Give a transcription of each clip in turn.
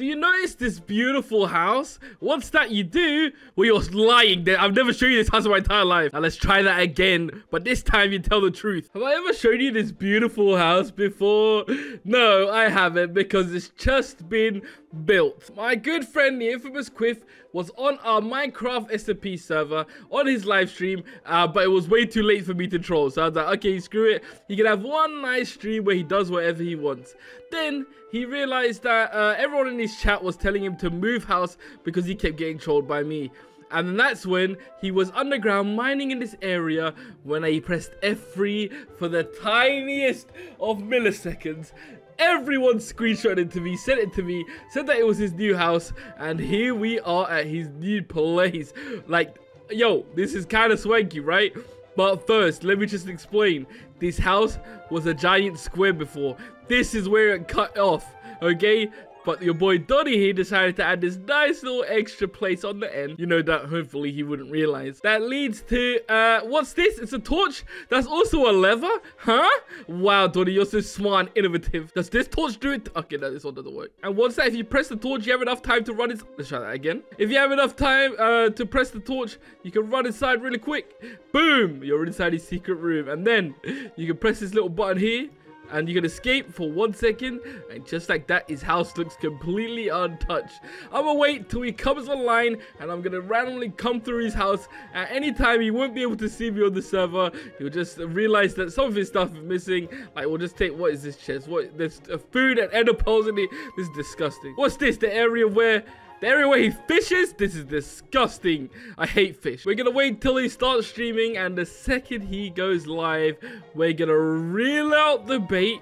Do you notice this beautiful house? What's that you do? Well, you're lying. I've never shown you this house in my entire life. Now let's try that again. But this time you tell the truth. Have I ever shown you this beautiful house before? No, I haven't because it's just been built. My good friend, the infamous Quiff, was on our Minecraft SMP server on his live stream, uh, but it was way too late for me to troll. So I was like, okay, screw it. He can have one nice stream where he does whatever he wants. Then he realized that uh, everyone in his chat was telling him to move house because he kept getting trolled by me. And that's when he was underground mining in this area when I pressed F3 for the tiniest of milliseconds everyone screenshotted to me, sent it to me, said that it was his new house, and here we are at his new place. Like, yo, this is kind of swanky, right? But first, let me just explain. This house was a giant square before. This is where it cut off, okay? But your boy Doni here decided to add this nice little extra place on the end. You know that hopefully he wouldn't realize. That leads to, uh, what's this? It's a torch. That's also a lever. Huh? Wow, Doni, you're so smart and innovative. Does this torch do it? Okay, no, this one doesn't work. And what's that? If you press the torch, you have enough time to run it. Let's try that again. If you have enough time uh, to press the torch, you can run inside really quick. Boom! You're inside his secret room. And then you can press this little button here and you can escape for one second and just like that his house looks completely untouched. I'm gonna wait till he comes online and i'm gonna randomly come through his house. At any time he won't be able to see me on the server. He'll just realize that some of his stuff is missing. Like we'll just take what is this chest? What there's food and ender in it. This is disgusting. What's this? The area where the area where he fishes? This is disgusting. I hate fish. We're gonna wait till he starts streaming and the second he goes live, we're gonna reel out the bait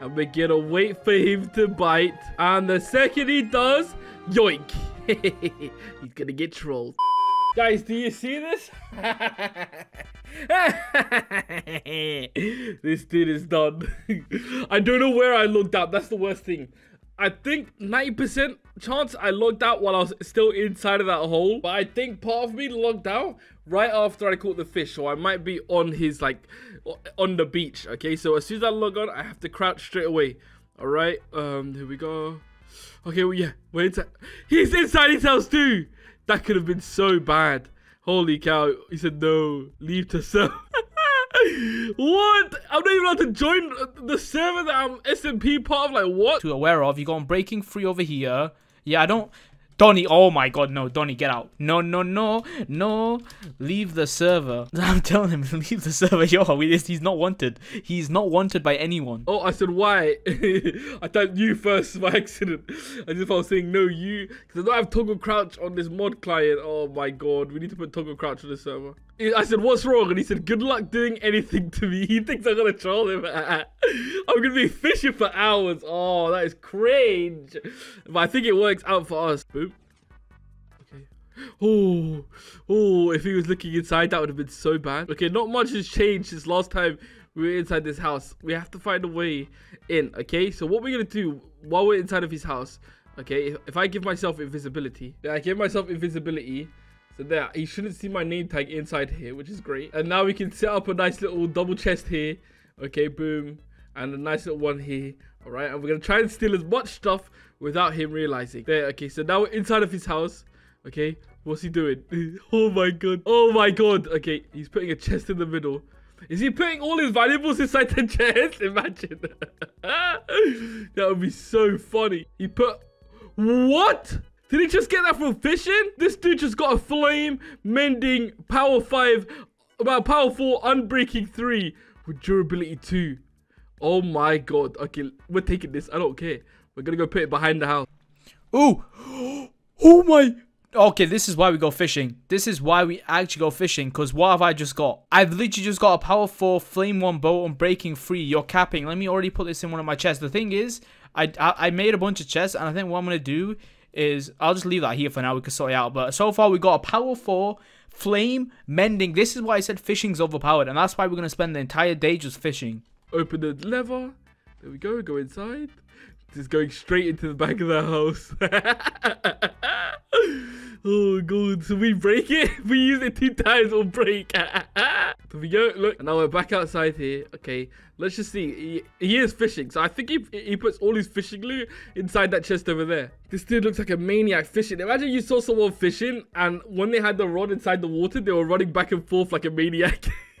and we're gonna wait for him to bite. And the second he does, yoink. He's gonna get trolled. Guys, do you see this? this dude is done. I don't know where I looked up. That's the worst thing. I think 90% chance I logged out while I was still inside of that hole. But I think part of me logged out right after I caught the fish. So I might be on his, like, on the beach. Okay, so as soon as I log on, I have to crouch straight away. All right, um, here we go. Okay, well, yeah, we're inside. He's inside his house too. That could have been so bad. Holy cow. He said, no, leave to serve. what? I'm not even allowed to join the server that I'm SMP part of. Like, what? To aware of, you go on breaking free over here. Yeah, I don't. Doni, oh my god, no, Doni, get out. No, no, no, no, leave the server. I'm telling him, leave the server. Yo, he's not wanted. He's not wanted by anyone. Oh, I said, why? I thought you first by accident. As if I was saying, no, you. Because I don't have toggle crouch on this mod client. Oh my god, we need to put toggle crouch on the server. I said, what's wrong? And he said, good luck doing anything to me. He thinks I'm going to troll him. I'm going to be fishing for hours. Oh, that is cringe. But I think it works out for us. Boop. Okay. Oh, oh, if he was looking inside, that would have been so bad. Okay, not much has changed since last time we were inside this house. We have to find a way in, okay? So what we're going to do while we're inside of his house, okay, if, if I give myself invisibility, I give myself invisibility, so there, he shouldn't see my name tag inside here, which is great. And now we can set up a nice little double chest here. Okay, boom. And a nice little one here. All right, and we're going to try and steal as much stuff without him realizing. There, okay, so now we're inside of his house. Okay, what's he doing? oh my god. Oh my god. Okay, he's putting a chest in the middle. Is he putting all his valuables inside the chest? Imagine. that would be so funny. He put... What? Did he just get that from fishing? This dude just got a flame, mending, power 5, about power 4, unbreaking 3, with durability 2. Oh my god. Okay, we're taking this. I don't care. We're gonna go put it behind the house. Oh! Oh my. Okay, this is why we go fishing. This is why we actually go fishing. Because what have I just got? I've literally just got a power 4 flame 1 bow, unbreaking 3. You're capping. Let me already put this in one of my chests. The thing is, I, I, I made a bunch of chests. And I think what I'm going to do is I'll just leave that here for now. We can sort it out. But so far we got a power four flame mending. This is why I said fishing's overpowered, and that's why we're gonna spend the entire day just fishing. Open the lever. There we go. Go inside. Just going straight into the back of the house. Oh god, so we break it? We use it two times, we'll break. there we go, look. Now we're back outside here. Okay, let's just see. He, he is fishing, so I think he, he puts all his fishing loot inside that chest over there. This dude looks like a maniac fishing. Imagine you saw someone fishing, and when they had the rod inside the water, they were running back and forth like a maniac.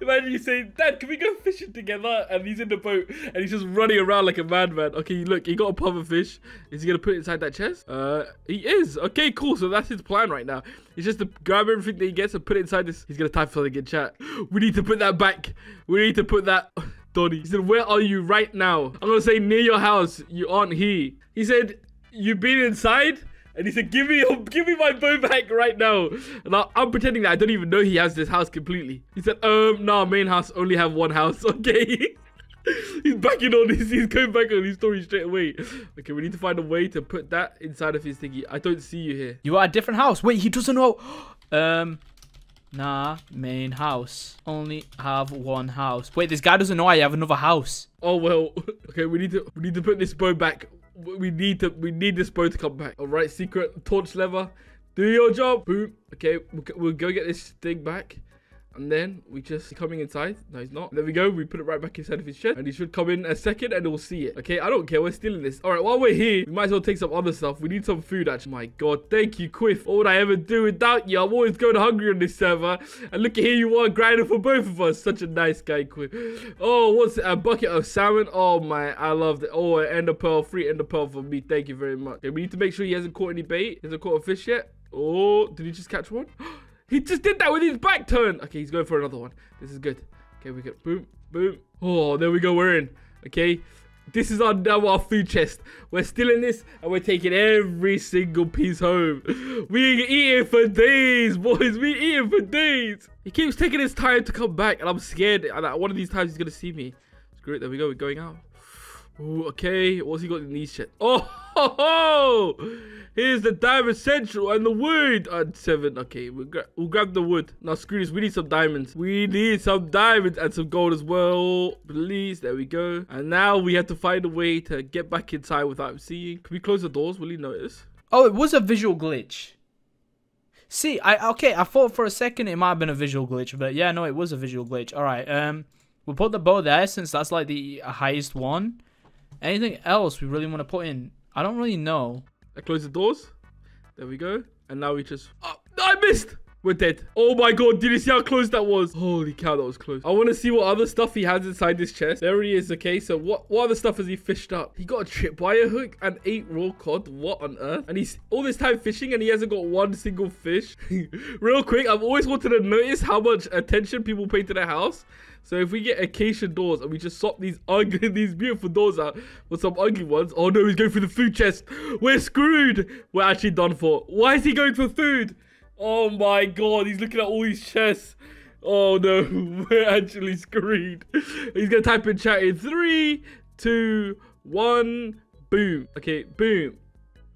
Imagine you say, Dad, can we go fishing together? And he's in the boat and he's just running around like a madman. Okay, look, he got a puffer fish. Is he gonna put it inside that chest? Uh, he is. Okay, cool. So that's his plan right now. He's just to grab everything that he gets and put it inside this. He's gonna type something in chat. We need to put that back. We need to put that. Doni. He said, where are you right now? I'm gonna say near your house. You aren't here. He said, you been inside? And he said, "Give me, give me my bow back right now." And I, am pretending that I don't even know he has this house completely. He said, "Um, no, main house only have one house." Okay. he's backing on this. He's going back on his story straight away. Okay, we need to find a way to put that inside of his thingy. I don't see you here. You are a different house. Wait, he doesn't know. Um, nah, main house. Only have one house. Wait, this guy doesn't know I have another house. Oh well. Okay, we need to we need to put this bow back we need to we need this boat to come back. All right secret torch lever. Do your job. Boom okay we'll, we'll go get this thing back and then we just coming inside. No, he's not. There we go. We put it right back inside of his chest. And he should come in a second and we'll see it. Okay, I don't care. We're stealing this. All right, while we're here, we might as well take some other stuff. We need some food, actually. My God, thank you, Quiff. What would I ever do without you? I'm always going hungry on this server. And look at here you are grinding for both of us. Such a nice guy, Quiff. Oh, what's it? A bucket of salmon? Oh, my. I love it. Oh, an ender pearl. Free ender pearl for me. Thank you very much. Okay, we need to make sure he hasn't caught any bait. He hasn't caught a fish yet. Oh, did he just catch one? He just did that with his back turn. Okay, he's going for another one. This is good. Okay, we got boom, boom. Oh, there we go. We're in. Okay. This is our now our food chest. We're still in this and we're taking every single piece home. We eating for days, boys. We eating for days. He keeps taking his time to come back and I'm scared that one of these times he's gonna see me. Screw it, there we go, we're going out. Ooh, okay, what's he got in these shit? Oh, ho, ho! Here's the diamond central and the wood. and seven. Okay, we'll, gra we'll grab the wood. Now, screw this. We need some diamonds. We need some diamonds and some gold as well. Please. There we go. And now we have to find a way to get back inside without seeing. Can we close the doors? Will he notice? Oh, it was a visual glitch. See, I okay. I thought for a second it might have been a visual glitch, but yeah, no, it was a visual glitch. All right. Um, we'll put the bow there since that's like the highest one. Anything else we really want to put in? I don't really know. I close the doors. There we go. And now we just... Oh, I missed! We're dead. Oh my god, did you see how close that was? Holy cow, that was close. I want to see what other stuff he has inside this chest. There he is, okay? So what, what other stuff has he fished up? He got a tripwire hook and eight raw cod. What on earth? And he's all this time fishing and he hasn't got one single fish. Real quick, I've always wanted to notice how much attention people pay to their house. So if we get acacia doors and we just swap these ugly, these beautiful doors out for some ugly ones. Oh no, he's going for the food chest. We're screwed. We're actually done for. Why is he going for food? Oh my god, he's looking at all these chests. Oh no, we're actually screwed. He's gonna type in chat in three, two, one, boom. Okay, boom.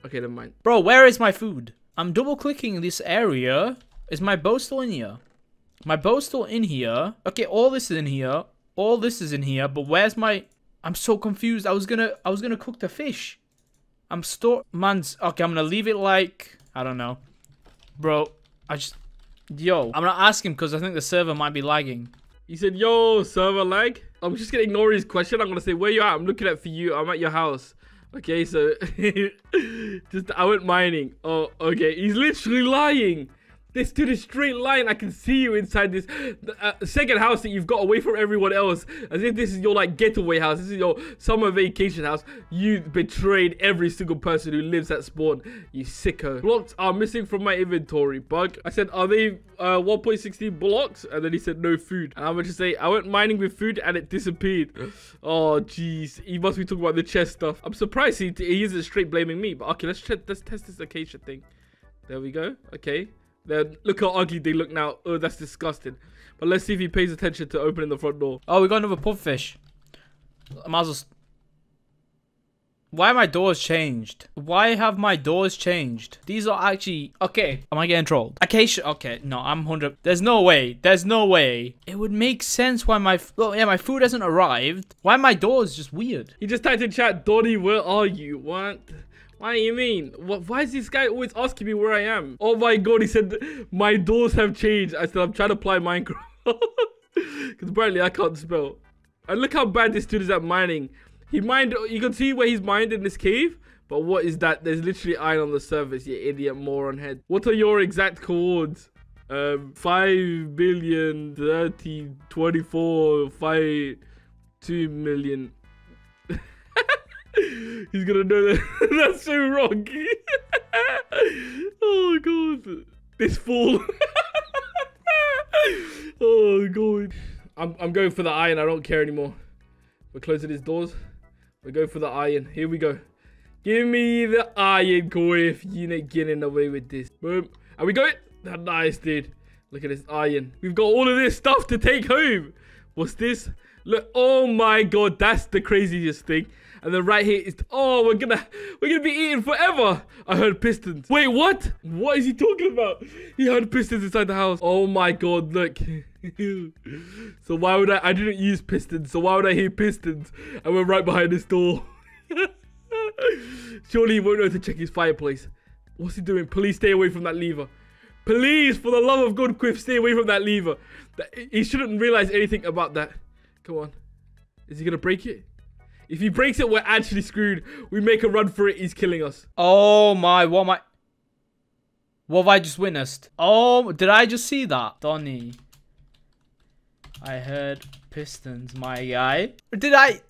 Okay, never mind. Bro, where is my food? I'm double clicking this area. Is my bow still in here? My bow's still in here. Okay, all this is in here. All this is in here, but where's my... I'm so confused. I was gonna I was gonna cook the fish. I'm store man's okay, I'm gonna leave it like I don't know. Bro, I just yo, I'm gonna ask him because I think the server might be lagging. He said, yo, server lag. I'm just gonna ignore his question. I'm gonna say, where you at? I'm looking at for you. I'm at your house. Okay, so just I went mining. Oh, okay. He's literally lying. To the straight line. I can see you inside this uh, second house that you've got away from everyone else. As if this is your like getaway house. This is your summer vacation house. You betrayed every single person who lives at spawn. You sicko. Blocks are missing from my inventory. Bug. I said, are they uh, 1.16 blocks? And then he said, no food. And I'm going to say, I went mining with food and it disappeared. Oh, jeez. He must be talking about the chest stuff. I'm surprised he, he isn't straight blaming me. But okay, let's, let's test this acacia thing. There we go. Okay. Look how ugly they look now. Oh, that's disgusting. But let's see if he pays attention to opening the front door. Oh, we got another puffish. I might as well... Why my doors changed? Why have my doors changed? These are actually okay. Am I getting trolled? Acacia. Okay, no, I'm hundred. There's no way. There's no way. It would make sense why my well, yeah, my food hasn't arrived. Why my doors just weird? He just typed in chat, Doni, where are you? What? What do you mean? What, why is this guy always asking me where I am? Oh my god, he said, my doors have changed. I said, I'm trying to apply Minecraft. Because apparently I can't spell. And look how bad this dude is at mining. He mined, you can see where he's mined in this cave. But what is that? There's literally iron on the surface, you idiot moron head. What are your exact codes? Um, 5 billion, 30, 24, 5, 2 million. He's gonna know that. That's so wrong. oh god. This fool. oh god. I'm I'm going for the iron. I don't care anymore. We're closing his doors. We're going for the iron. Here we go. Give me the iron core if you ain't getting away with this. Boom. And we got it. Nice, dude. Look at this iron. We've got all of this stuff to take home. What's this? Look. Oh my god. That's the craziest thing. And then right here is oh we're gonna we're gonna be eating forever. I heard pistons. Wait, what? What is he talking about? He heard pistons inside the house. Oh my god, look. so why would I I didn't use pistons, so why would I hear pistons? And we're right behind this door. Surely he won't know to check his fireplace. What's he doing? Please stay away from that lever. Please, for the love of God, Quiff, stay away from that lever. He shouldn't realize anything about that. Come on. Is he gonna break it? If he breaks it, we're actually screwed. We make a run for it, he's killing us. Oh my, what am I... What have I just witnessed? Oh, did I just see that? Doni. I heard pistons, my guy. Did I...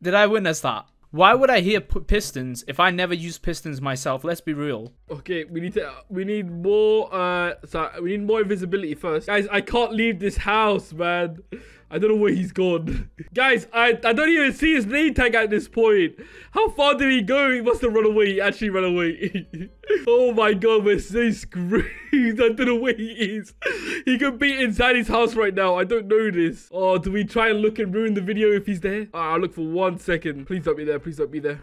Did I witness that? Why would I hear pistons if I never use pistons myself? Let's be real. Okay, we need to we need more uh sorry, we need more invisibility first. Guys, I can't leave this house, man. I don't know where he's gone. Guys, I, I don't even see his name tag at this point. How far did he go? He must have run away. He actually ran away. oh my god, we're so screwed. I don't know where he is. He could be inside his house right now. I don't know this. Oh, do we try and look and ruin the video if he's there? Oh, I'll look for one second. Please don't be there. Please don't be there.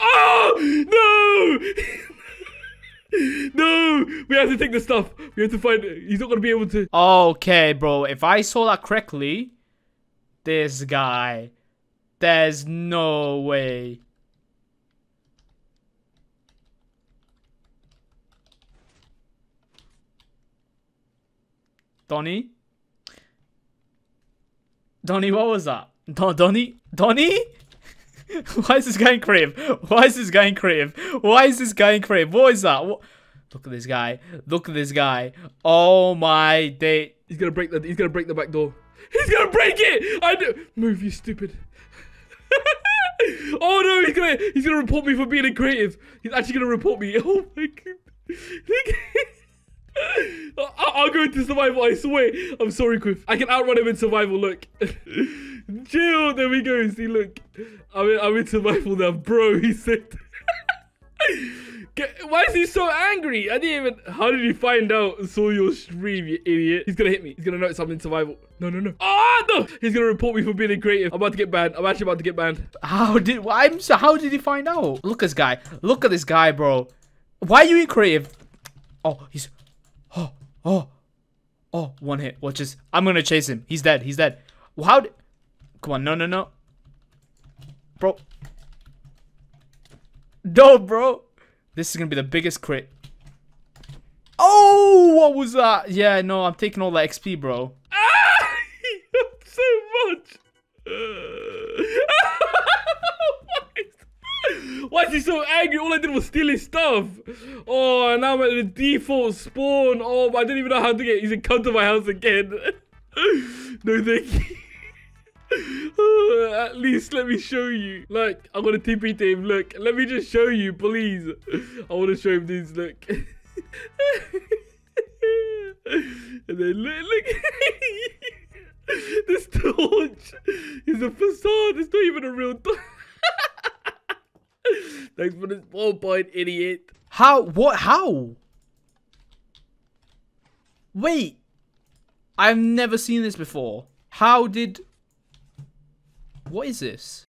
Oh, no! no, we have to take the stuff. We have to find. He's not gonna be able to. Okay, bro. If I saw that correctly, this guy, there's no way. Doni? Doni, what was that? Don Doni? Doni? Why is this guy creative? Why is this guy creative? Why is this guy creative? What is that? What? Look at this guy. Look at this guy. Oh my day. He's gonna break the. He's gonna break the back door. He's gonna break it. I do. Move, you stupid. oh no, he's gonna. He's gonna report me for being a creative. He's actually gonna report me. Oh my god. I'll go into survival, I swear. I'm sorry, Quiff. I can outrun him in survival, look. Chill, there we go. See, look. I'm in, I'm in survival now. Bro, he said... Why is he so angry? I didn't even... How did he find out saw your stream, you idiot? He's gonna hit me. He's gonna notice I'm in survival. No, no, no. Oh, no! He's gonna report me for being creative. I'm about to get banned. I'm actually about to get banned. How did... I'm so, how did he find out? Look at this guy. Look at this guy, bro. Why are you in creative? Oh, he's... Oh, oh, one hit. Watch this. I'm gonna chase him. He's dead. He's dead. How. Come on, no, no, no. Bro. No, bro. This is gonna be the biggest crit. Oh, what was that? Yeah, no, I'm taking all the XP, bro. Ah! so much. Why is he so angry? All I did was steal his stuff. Oh, and now I'm at the default spawn. Oh, I didn't even know how to get. He's in come to my house again. no, thank you. at least let me show you. Look, I'm gonna TP to him. Look, let me just show you, please. I want to show him this. Look. and then look, look. this torch is a facade. It's not even a real torch. Thanks for the small point, idiot. How? What? How? Wait. I've never seen this before. How did... What is this?